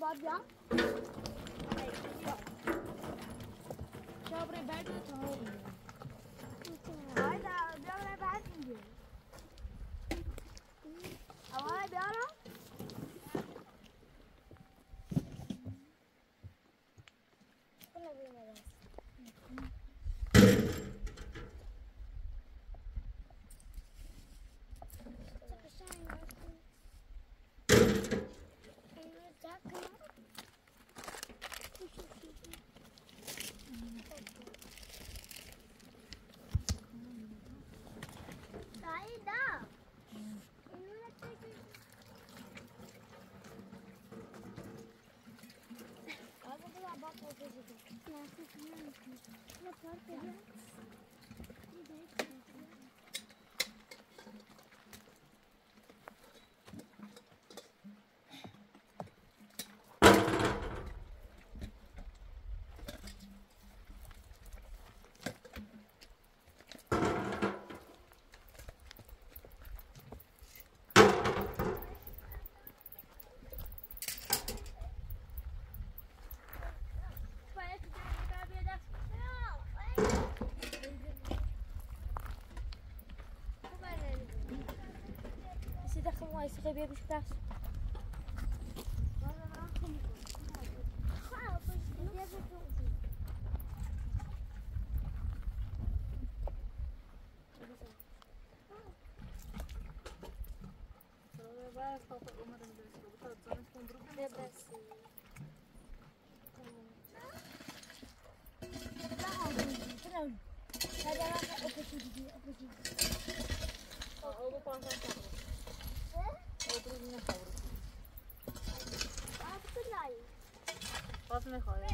बात जा बैठ Gracias, Vai se rabiar os braços. Perdón. Allá abajo, o que sí, o que sí. O, o, o, o, o, o, o. 好吃的。好吃的好的。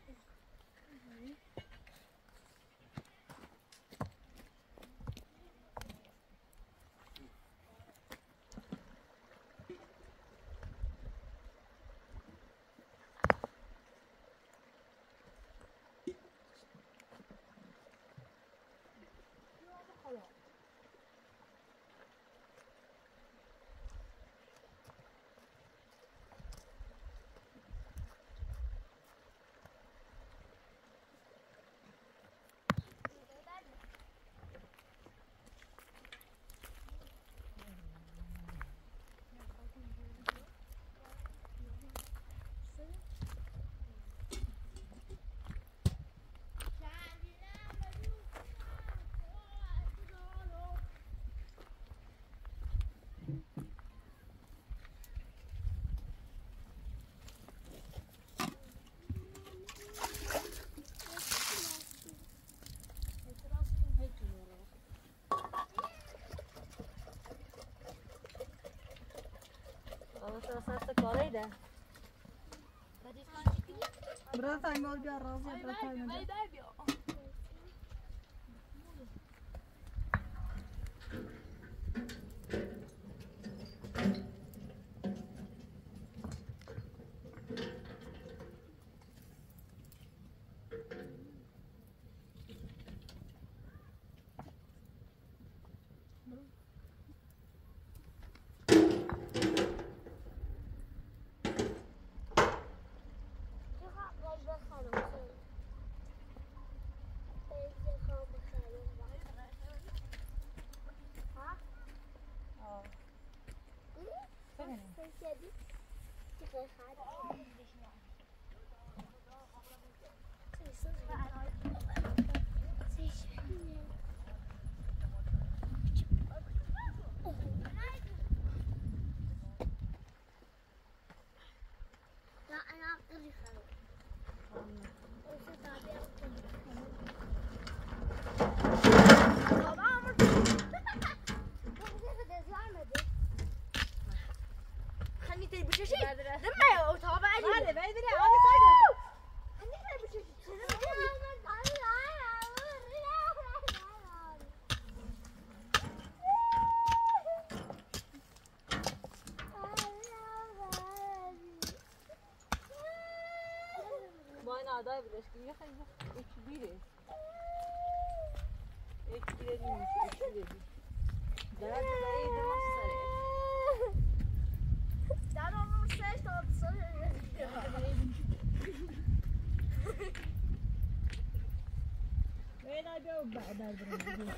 Братан, молбя, разве братан? play hide. یه خایخه اکبیره اک گریدین میشه چوری داد زاین با سرعت دارونو شسته بود سر یه جایی بینا به بعد از بره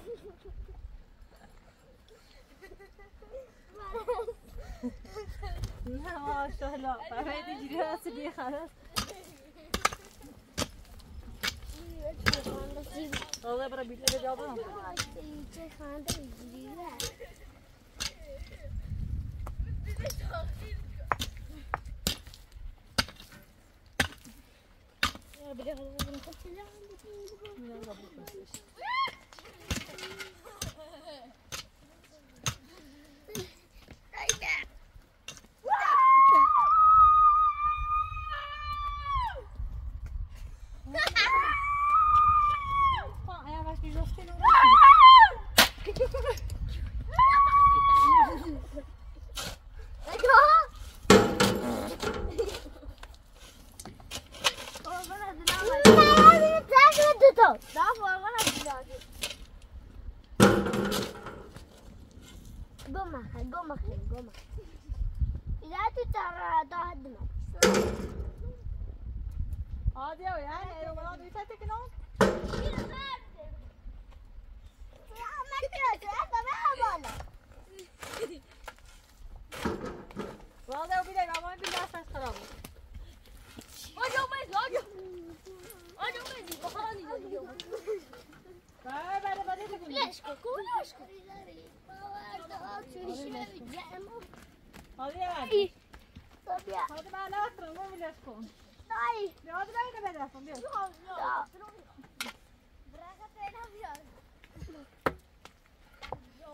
نه باشه هلا ज़्यादा पर बीट लेके जाओ तो। नीचे खाना तो गिरी है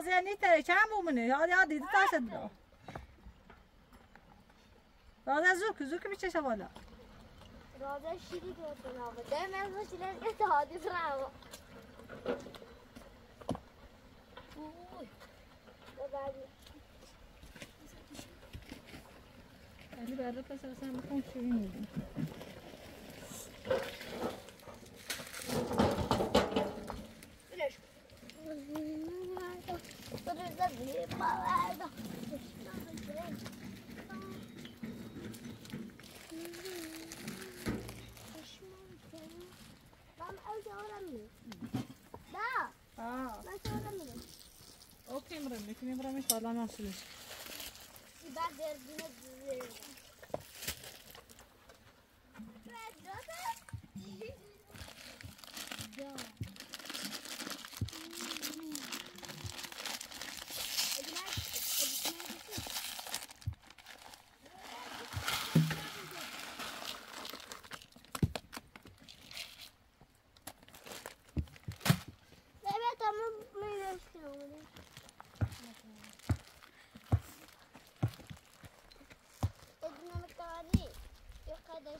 Taziye nicht der Kemumunu. Hadi hadi dedi taş edin. Taziye zuk, zuk bir çeşe bana. Taziye şirik olsun abi. Demez bu şirin et hadi bravo. Uy. Ali berrak kasar sen bir komşuyu yedin. Güneş. Cruzando e balada. Ben öyle öğrenmiyorum. Da. Ha. Ben öğrenmiyorum. Okay, Mram. Ne kimi Mram iş falan.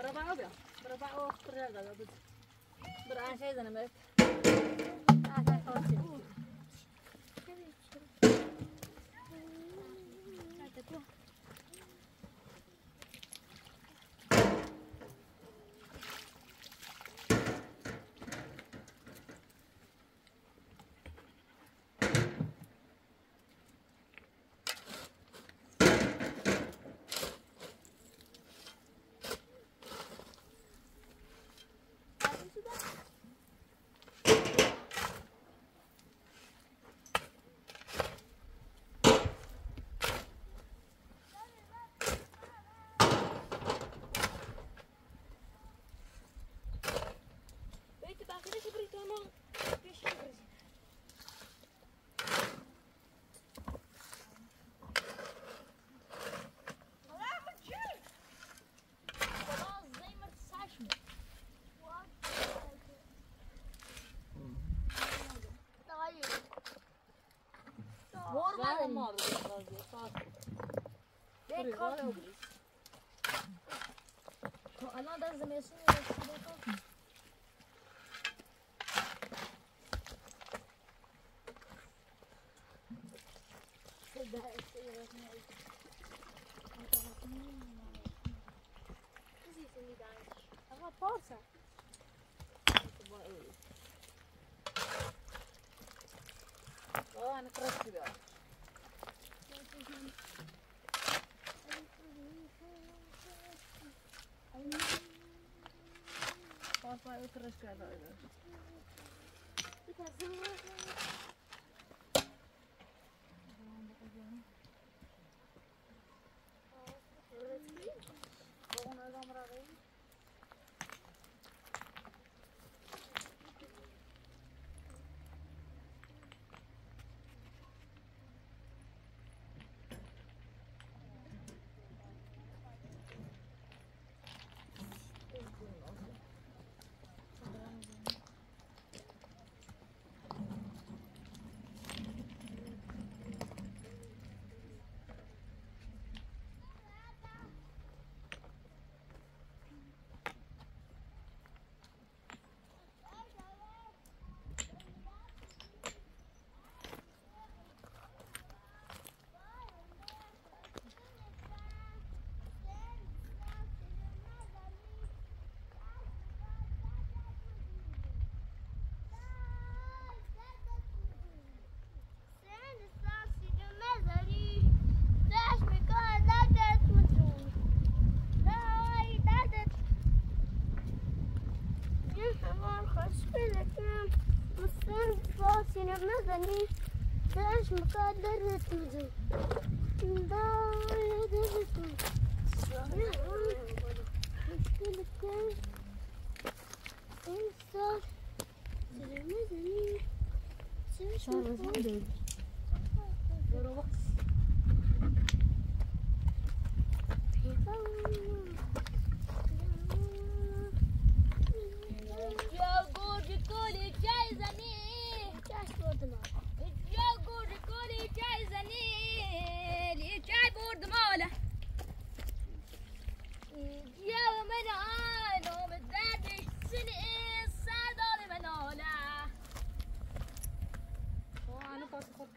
Berapa oh ya? Berapa oh kerja gagal berapa saya ze mereka? Ah saya kau sih. Yok kadar güzel falan. Danış formu. Galiba. برا بیا برا با او برا گلا بود برا انشای زنم uma poça. Muito bom ele. Olha, na próxima. Papai, outras cadeiras. Vamos namorar aí? همان خوش بلکم مستن فاسینه مزنی داش مقدر توزن داش مشکلتم انسان سر مزنی سر یا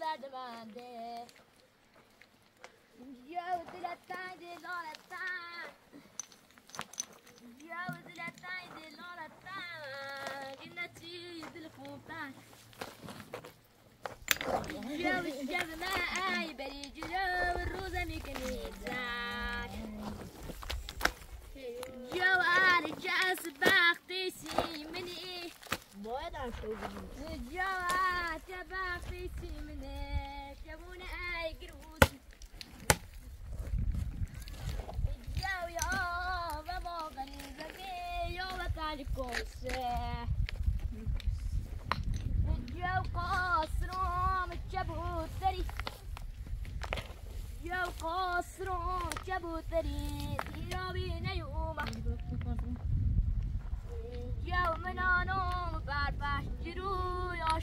درد منده جو دلتای دلالتای جو دلتای دلالتای جنتي دلفوتاي جو الشب معاي بريج جو الروزة ميكانيزاك جو على جاس باختي سي مني باید عشق بگیم. جو على كوسي الجو قاصرهم الجبوتري الجو قاصرهم الجبوتري تيرابينا يوما الجو منانو بربش جرو يا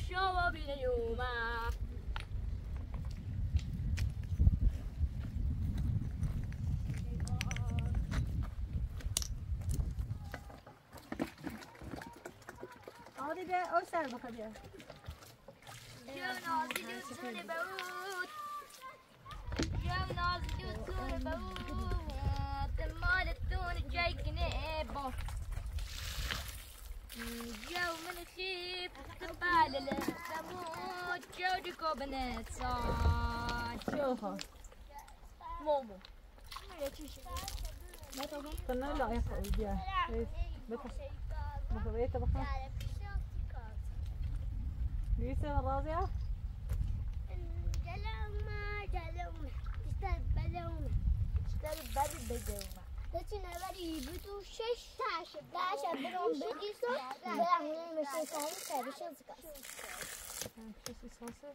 هذه ده أو سر بخديها الجو نازل يوتون بوت الجو نازل يوتون بوت المال التون جاي كنيبو الجو من خيف تبال الثمود جو ديكو بنات صاد شوفها مومو قلنا لا يقع بيها بس بخبيت بخا ليسا راضية Lăține veri butu șești tașe, dașa brom begiso, da ne meșe care care și zgas. شو صوصة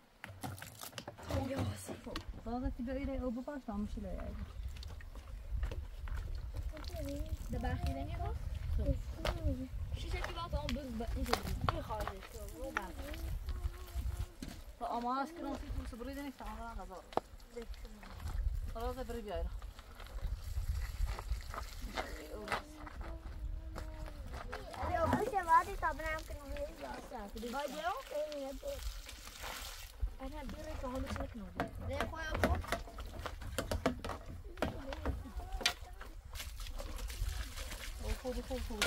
هذا تبقى إلى أبو باش تعمل شو لا يعني دباخي لني رو A maschera non si usa per vedere sta andando a loro. Rosa per il Abbiamo osservato e sappiamo che non è rilassato. Vogliamo che mi ha detto. E ne abbiamo detto che non è rilassato. Devo fare un po'. fogo, fogo.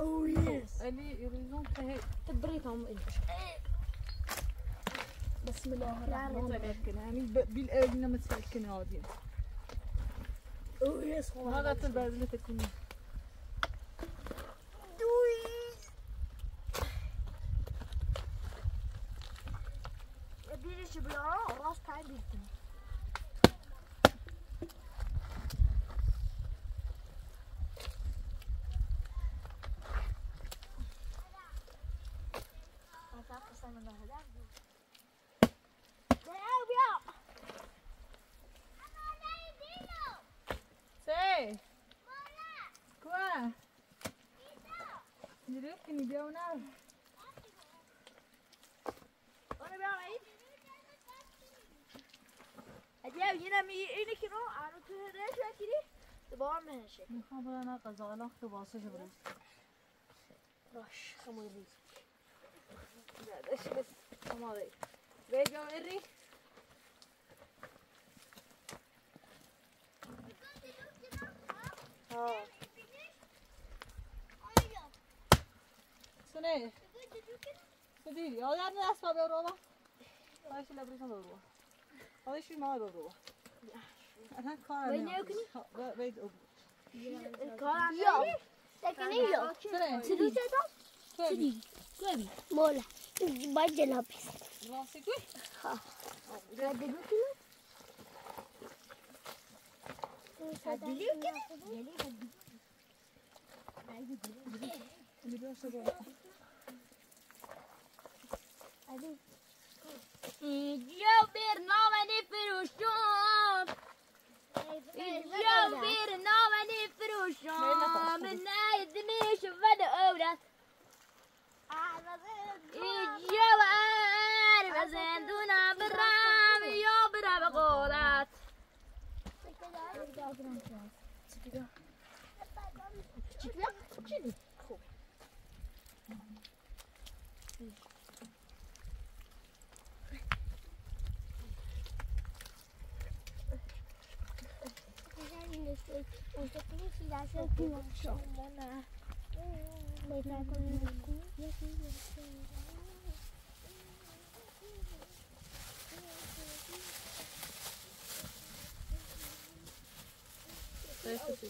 Oh yes. Ali, eles não têm. Tá brincando, eles. بسم الله الرحمن الرحيم. يعني ما تسلكن غادي. أوه يا هذا تبعد تكون دوي. راس Thank you. Can you go now? What about it? Hadi yine mi yine kino anu tu hede şekili devam mı şey? Mikan bana ne kazalak da bası jibrin. Raş hamuri. Güzel şimdi hamuri. Ve gömeri. Ha. Sune. Sudiri, ho dato la sua per Roma. Poi ce l'ha presa loro. Poi ci muore loro. Io, tekneyi yok. Sürücü adam. Sürücü. Sürücü. Mola. Bence ne yapıyorsun? Nasıl ki? Ha. Nerede bakıyorsun? Geliyor ki. Geliyor. Geliyor. Geliyor. Geliyor. Geliyor. Namen i frusjon. Jag ber namen i frusjon. Men nej, det är så vad det övras. Jag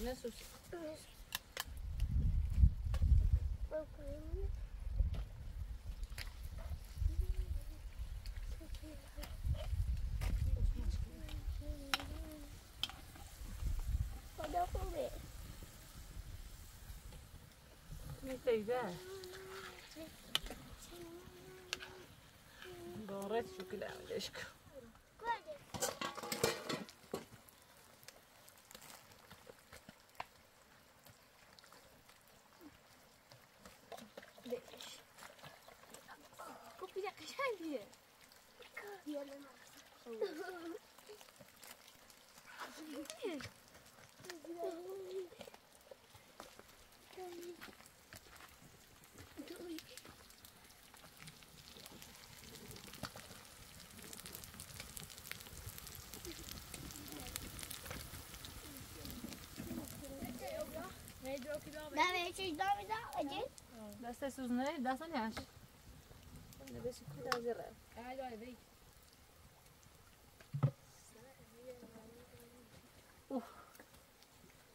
missus. Let me see that. I'm going to. É Suzana, dessa aliás. Deve se cuidar de ela. Ai, olha, vem.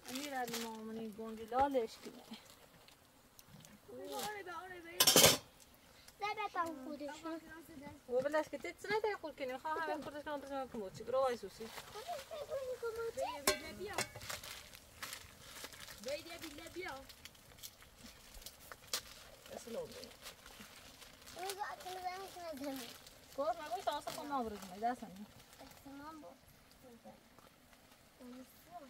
أمير هذه ماما من يقول لي لا ليش كذا Daar ben ik goed is. وبلاش كنت تسنى تاكل كني خا هاي كل كان بس كموت شكرا واي سوسي Vem, vem, Böyle bile bir al. Nasıl oldu? Önce aklımızdan hiç ne Korkma koy sana sakın alırız mı? Gel sen. Tamam bu. Onu istiyor.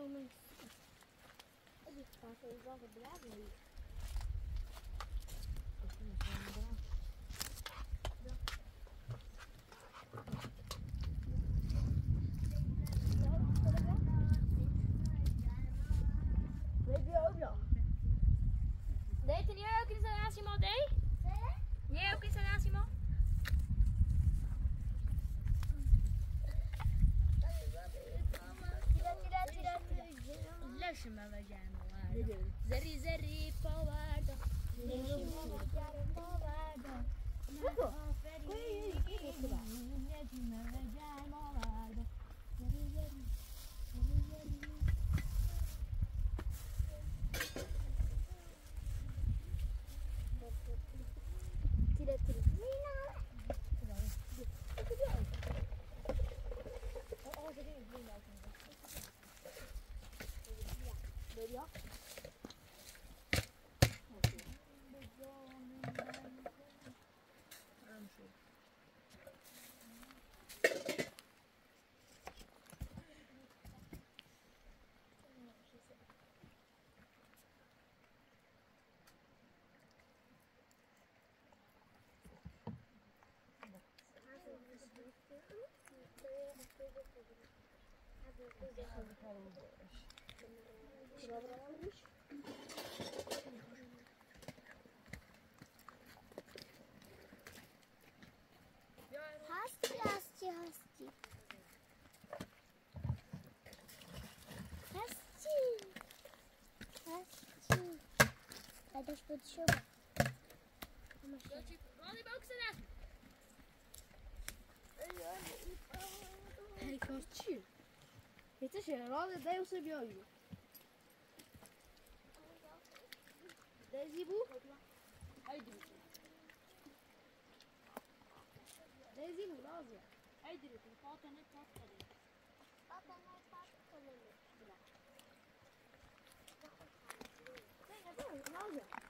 começar. Ele passa, ele joga bravo isso. Гасті, гасті, гасті. Гасті. Гасті. А де ж тут ще? Hey, got you. Jesteś zielony, daję sobie oliwy. Daj zibu? Haydi bitte. Daj zibu, Razia. Haydi bitte, patene patene. Patene patene. Razia.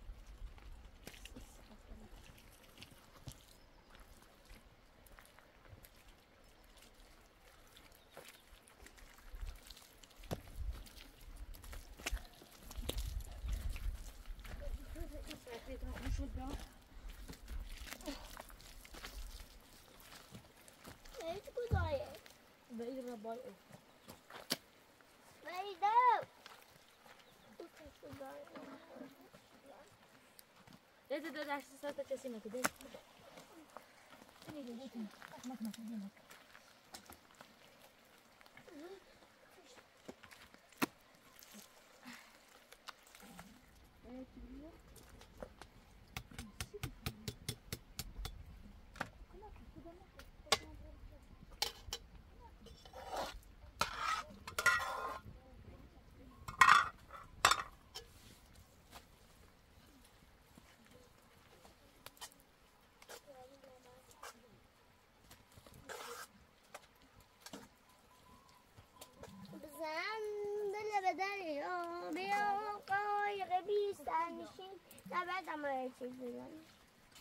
lighter. Ready to This is the last stuff that you see me today.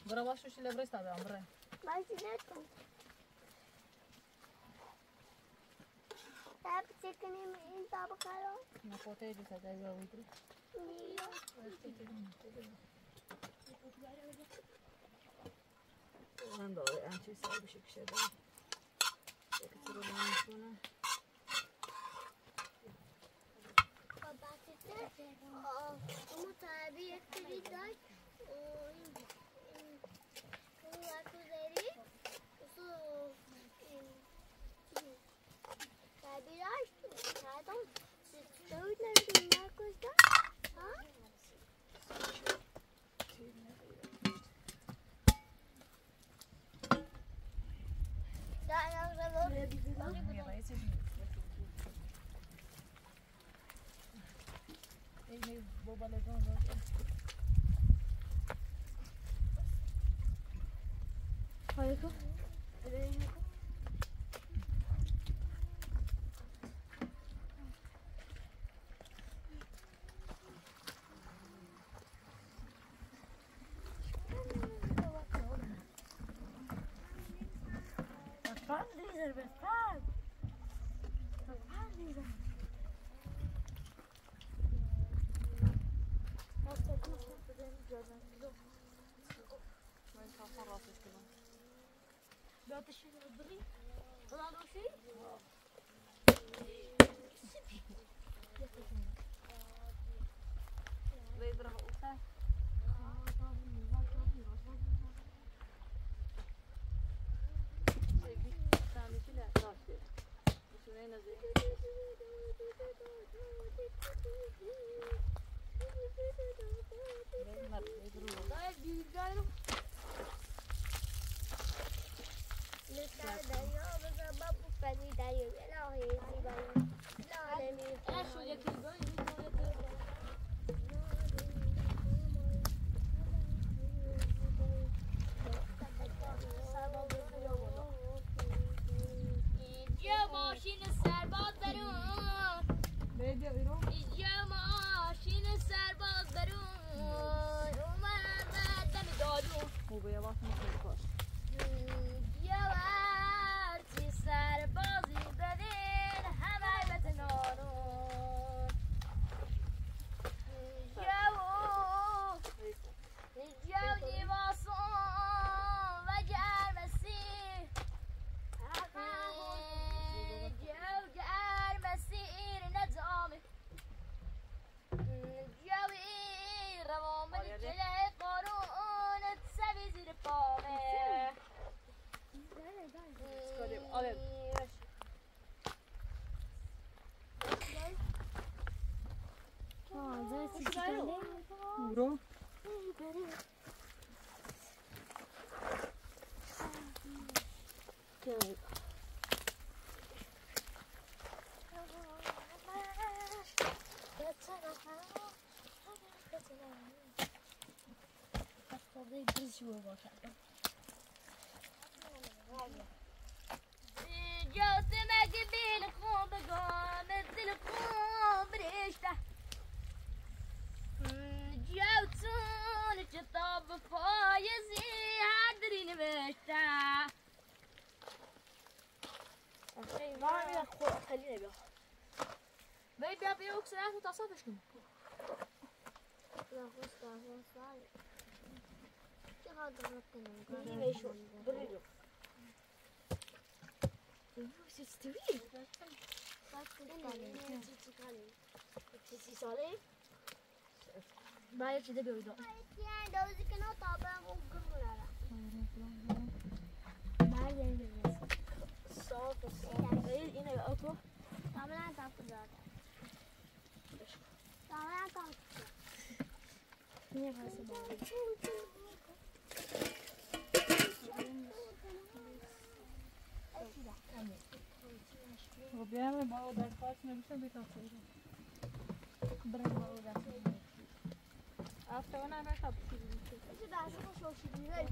Brăbașul și levrei ăsta aveam, bre. Mai ține tu. Da, pe ce când e în tabă calo? Nu poate e să dai zău, uite. Am două, am ce să aibă și câșe de... Dacă ți-l rugam în sună. Baba, ce te? Tá o, mă, tá tabi, e cât de dai? Vou balançar o nosso. Harika. Fun, these are the fun. The fun, these are. Dat is je 3. Wat hadden we Ik je er nog op gaan? Thank you. Babu, Penny, Daniel, Elohim, Elohim, Elohim, Elohim, Elohim, Elohim, Elohim, Elohim, Elohim, Elohim, Elohim, Elohim, Elohim, Elohim, Elohim, جوت مقبل خون بگم دل خون برشته جوتون کتاب پایزی هر دری نوشته. بیا بیا بیا اکسرات Ma io ci devo vedo. Dove si cano tapa un gumulala. Ma io ne vedo. So che so. E io ne vedo. Tamla tapa da. Tamla tapa. Ne vedo. Robiamy mało tak patrzmy, musimy być otworzeni. Brak mało tak. A to ona na kapki. Czy da, że poszło się bliżej?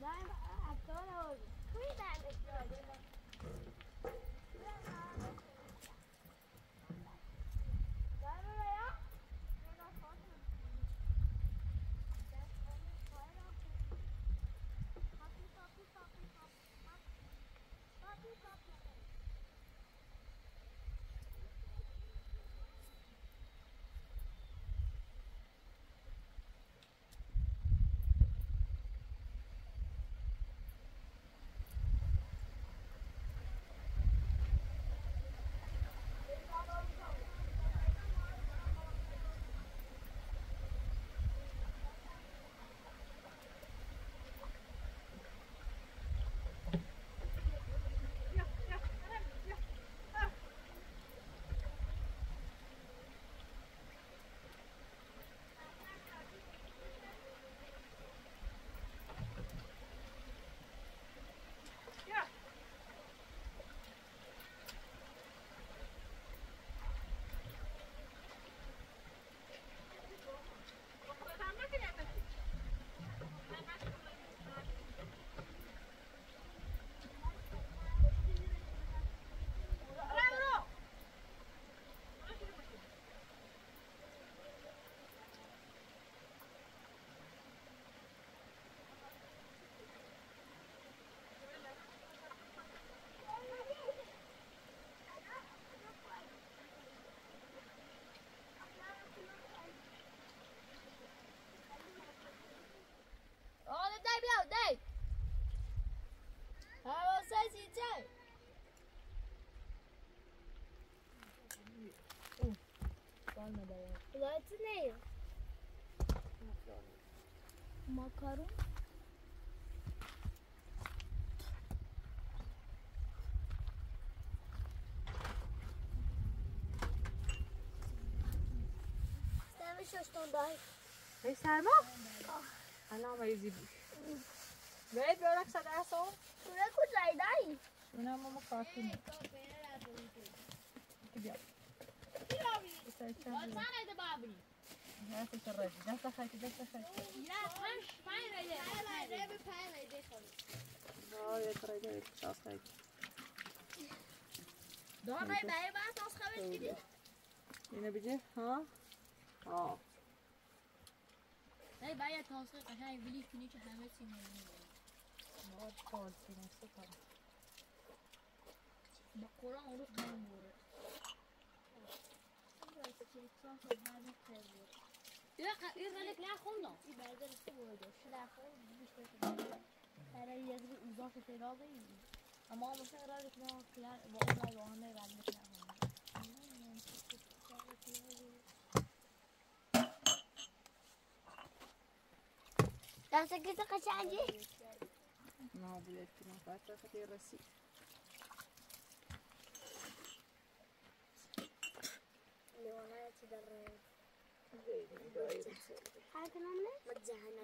Daj, a to robi. alma dela. Platinei. Macaron. Selma şaştondayım. Hey Selma. Ana não exibir. Vem, olha que você dá só. Tu não é com o Jair daí? Não, mamãe, fácil. Que diabo. هنا بيجي ها آه طيب هي توثيق عشان يبلي كنيش حماسي من المواد خالص من السفر بقران وروح جنبورك اما مثلا را لك نوع كلام بقول له وانا بعد لك تدرب حالك نعمل ما تزهنا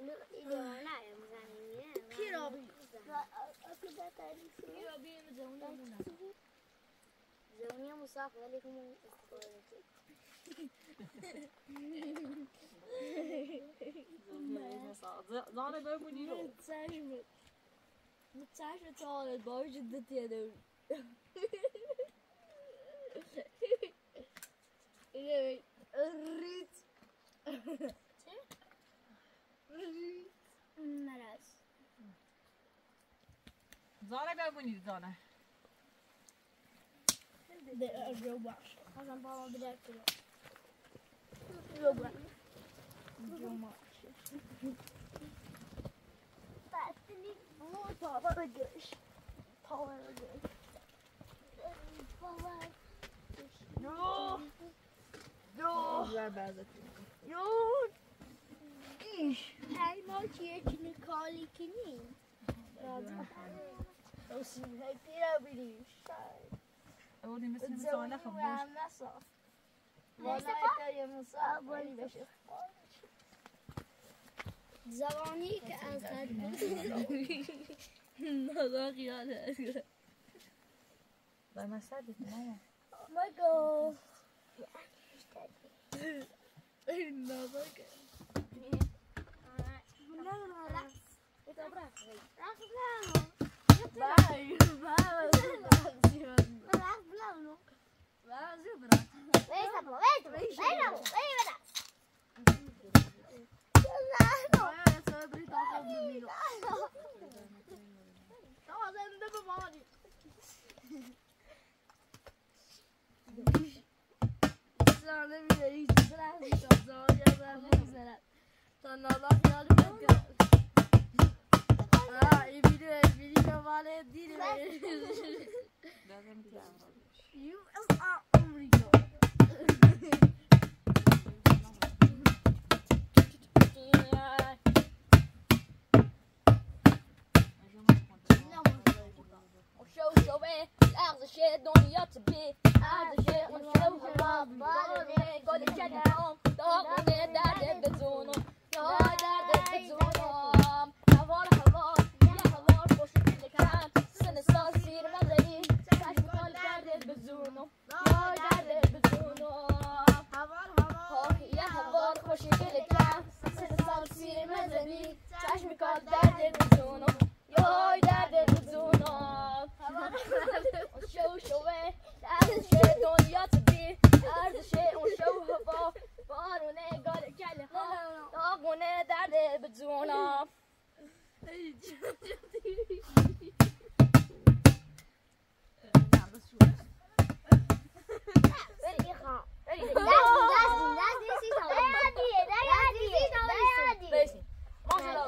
إنه إذا لا يا مزاهنية كي رابي أكيد تعرف كي رابي مزاهنة زونية مصاف ولكم استقالتي ضارب مديره متعشمت متعشمت على البار جدتي يا دول Rit. Rit. Naraz. Zone é bem bonito, Zona. Robot. Faz uma bola direto. Robot. Robot. Bastante. Muito power good. Power good. Power good. Jo! Jo! زن بعضت Jo! Her maç yekini kali kini. Och så här piramidi. اونی مثل زانه خب مساف. Neyse والله bak. انت يا مساف وين بشوف Zavani ki en Michael. goal. Yeah, he's dead. no, my goal. Alright. vai, vai, vai, vai, vai, Vai, vai, vai, vai, Vai, braço. Vem, tá bom. Vem, tá bom. Vem, tá bom. Vem, tá bom. Não, não, não. Estão fazendo double body. yaşlandırmıyor. Hiç güzelmiş. Zor yazarlar güzel. Sana Allah yardım et ya. Ha, iyi biliyor, biliyor bana hep değil mi? USA Amerika. Yeah. شو شو اخذ شيء دنيا تبي اخذ شيء وشو هرب ضارني كل شدهم ضاغني درد بدونهم يا درد بدونهم هوار هوار يا هوار خوش كل كان سن صاصير مدني تعيش كل درد بدونهم يا درد بدونهم هوار هوار يا هوار خوش كل كان سن صاصير مدني تعيش كل درد بدونهم وای درد بزونم شو شوه ارزش دنیا تو بی ارزش اون شو هوا بارونه گل کله ها داغونه درد بزونم Maşallah.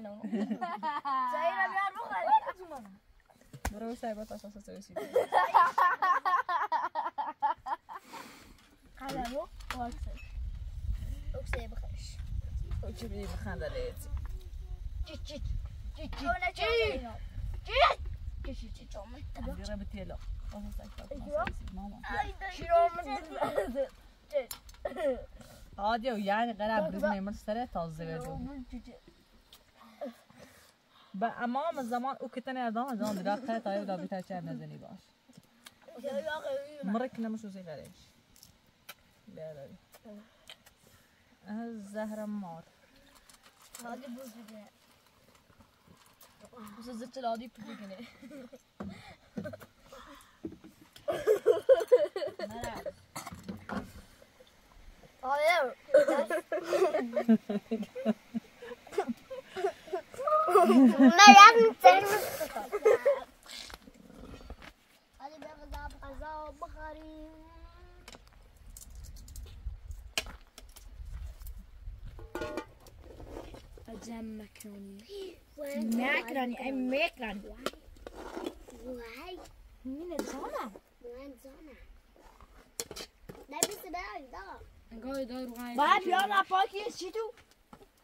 تقي والا خب منو برو سايبات عشان تسوي شيء وجيبي بخاندة ليتي ديرها بتيلا ماما عادي ويعني غير بريزنا يمر سريع تازه بيجو به امام زمان أو کتنه ادان زمان دیگه خیلی تایو دا بیتا چه نزنی باش مرک نمشو سی غریش بیاداری از زهرم مار هادی بوز بگنه بوز زبت الهادی بوز بگنه Oh yeah. Jam macaroni. Macaroni. I'm macaroni. Why? Minnesota. Minnesota. Deve ser melhor, então. Agora eu dou mais. Vai, pior na foto que too?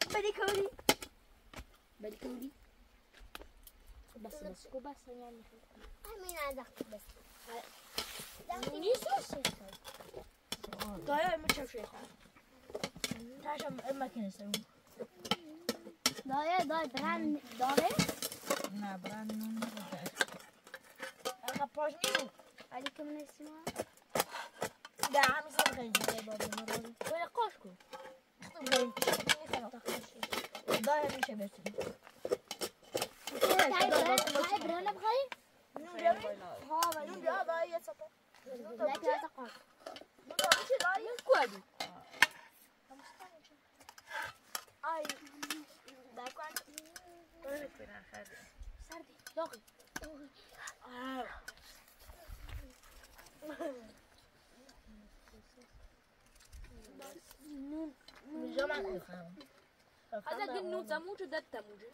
Pretty بدي كولي بس بس بس يعني dacht best. Dacht niet zo ضايع مش شيء عشان ما كان يسوي daar, brand, daar. نه برن نون انا باجني عليكم نسمع. ده عم يصير غير بابا مرة ولا قاشكو اختم غير ضايع مش بس تعال، تعال، برهنا Hasa gin nu tsamuju dat tamuju.